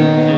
Yeah.